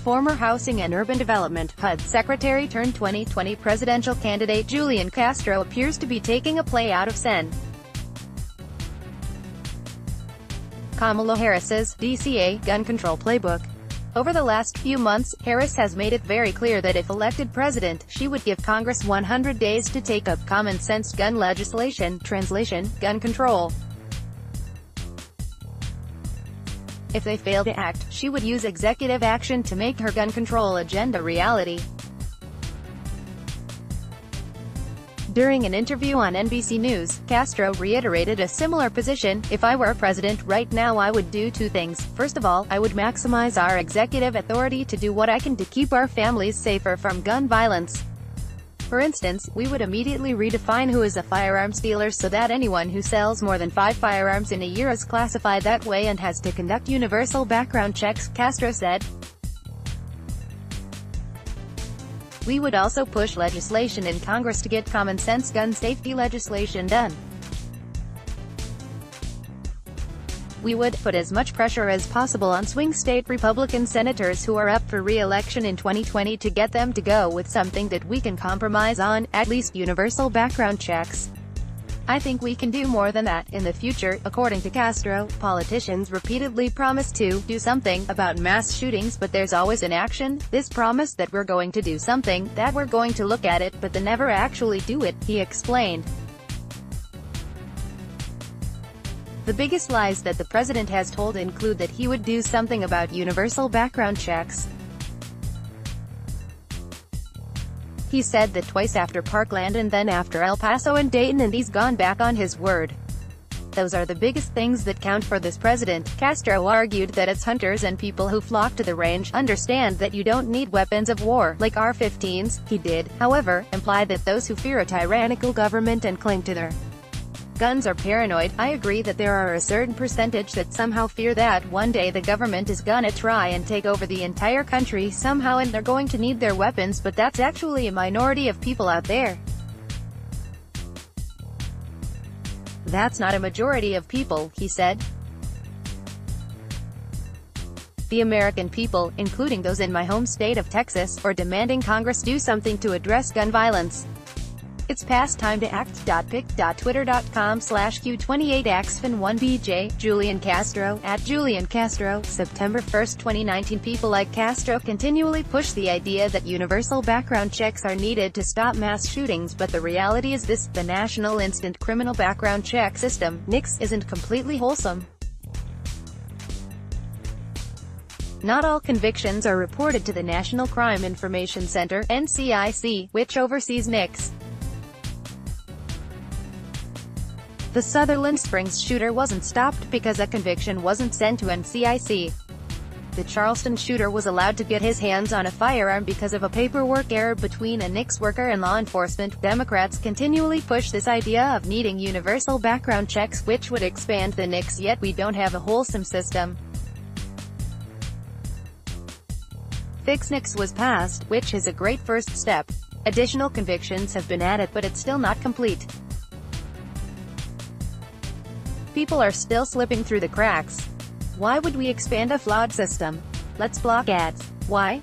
former Housing and Urban Development HUD Secretary turned 2020 presidential candidate Julian Castro appears to be taking a play out of Sen. Kamala Harris's DCA gun control playbook. Over the last few months, Harris has made it very clear that if elected president, she would give Congress 100 days to take up common-sense gun legislation, translation, gun control. If they fail to act, she would use executive action to make her gun control agenda reality. During an interview on NBC News, Castro reiterated a similar position, if I were a president right now I would do two things. First of all, I would maximize our executive authority to do what I can to keep our families safer from gun violence. For instance, we would immediately redefine who is a firearms dealer so that anyone who sells more than five firearms in a year is classified that way and has to conduct universal background checks, Castro said. We would also push legislation in Congress to get common-sense gun safety legislation done. We would put as much pressure as possible on swing state Republican senators who are up for re-election in 2020 to get them to go with something that we can compromise on, at least universal background checks. I think we can do more than that in the future, according to Castro. Politicians repeatedly promise to do something about mass shootings but there's always inaction. This promise that we're going to do something, that we're going to look at it, but they never actually do it, he explained. The biggest lies that the president has told include that he would do something about universal background checks. He said that twice after Parkland and then after El Paso and Dayton and he's gone back on his word. Those are the biggest things that count for this president. Castro argued that its hunters and people who flock to the range understand that you don't need weapons of war, like R-15s. He did, however, imply that those who fear a tyrannical government and cling to their guns are paranoid. I agree that there are a certain percentage that somehow fear that one day the government is gonna try and take over the entire country somehow and they're going to need their weapons but that's actually a minority of people out there. That's not a majority of people, he said. The American people, including those in my home state of Texas, are demanding Congress do something to address gun violence. It's past time to act. Pic.twitter.com slash Q28axfan1bj, Julian Castro, at Julian Castro, September 1, 2019 People like Castro continually push the idea that universal background checks are needed to stop mass shootings but the reality is this, the National Instant Criminal Background Check System, NICS, isn't completely wholesome. Not all convictions are reported to the National Crime Information Center, NCIC, which oversees NICS. The Sutherland Springs shooter wasn't stopped because a conviction wasn't sent to NCIC. The Charleston shooter was allowed to get his hands on a firearm because of a paperwork error between a NICS worker and law enforcement. Democrats continually push this idea of needing universal background checks, which would expand the NICS yet we don't have a wholesome system. Fix NICS was passed, which is a great first step. Additional convictions have been added but it's still not complete. People are still slipping through the cracks. Why would we expand a flawed system? Let's block ads. Why?